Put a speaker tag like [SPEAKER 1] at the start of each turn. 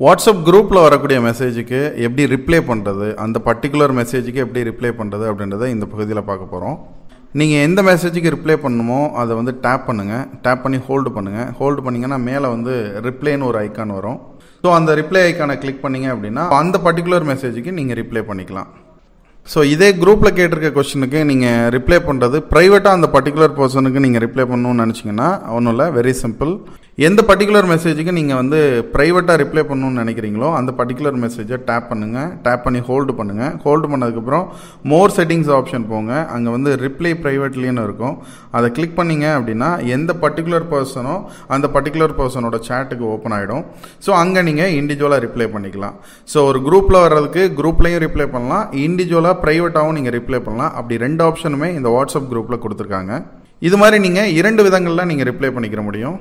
[SPEAKER 1] WhatsApp குரூப்பில் வரக்கூடிய மெசேஜுக்கு எப்படி ரிப்ளை பண்ணுறது அந்த பர்டிகுலர் மெசேஜுக்கு எப்படி ரிப்ளை பண்ணுறது அப்படின்றத இந்த பகுதியில் பார்க்க போகிறோம் நீங்கள் எந்த மெசேஜுக்கு ரிப்ளை பண்ணணுமோ அதை வந்து டேப் பண்ணுங்கள் டேப் பண்ணி ஹோல்டு பண்ணுங்கள் ஹோல்டு பண்ணிங்கன்னா மேலே வந்து ரிப்ளைன்னு ஒரு ஐக்கான் வரும். ஸோ அந்த ரிப்ளை ஐக்கானை கிளிக் பண்ணீங்க அப்படின்னா அந்த பர்டிகுலர் மெசேஜுக்கு நீங்கள் ரிப்ளை பண்ணிக்கலாம். ஸோ இதே குரூப்பில் கேட்டிருக்க கொஷனுக்கு நீங்கள் ரிப்ளை பண்ணுறது ப்ரைவேட்டாக அந்த பர்டிகுலர் பர்சனுக்கு நீங்கள் ரிப்ளை பண்ணணும்னு நினச்சிங்கன்னா ஒன்றும் இல்லை வெரி சிம்பிள் எந்த பர்டிகுலர் மெசேஜுக்கு நீங்கள் வந்து ப்ரைவேட்டாக ரிப்ளை பண்ணணும்னு நினைக்கிறீங்களோ அந்த பர்டிகுலர் மெசேஜை டேப் பண்ணுங்கள் டேப் பண்ணி ஹோல்டு பண்ணுங்கள் ஹோல்டு பண்ணதுக்கப்புறம் மோர் செட்டிங்ஸ் ஆப்ஷன் போங்க. அங்கே வந்து ரிப்ளை ப்ரைவேட்லேன்னு இருக்கும். அதை கிளிக் பண்ணிங்க அப்படின்னா எந்த பர்டிகுலர் பர்சனோ அந்த பர்டிகுலர் பர்சனோட சேட்டுக்கு ஓப்பன் ஆகிடும் ஸோ அங்கே நீங்கள் இண்டிவிஜுவலாக ரிப்ளை பண்ணிக்கலாம். ஸோ ஒரு குரூப்பில் வர்றதுக்கு குரூப்லேயும் ரிப்ளை பண்ணலாம். இண்டிவிஜுவலாக ப்ரைவேட்டாகவும் நீங்கள் ரிப்ளை பண்ணலாம். அப்படி ரெண்டு ஆப்ஷனுமே இந்த வாட்ஸ்அப் குரூப்பில் கொடுத்துருக்காங்க. இது மாதிரி நீங்கள் இரண்டு விதங்களில் நீங்கள் ரிப்ளை பண்ணிக்கிற முடியும்.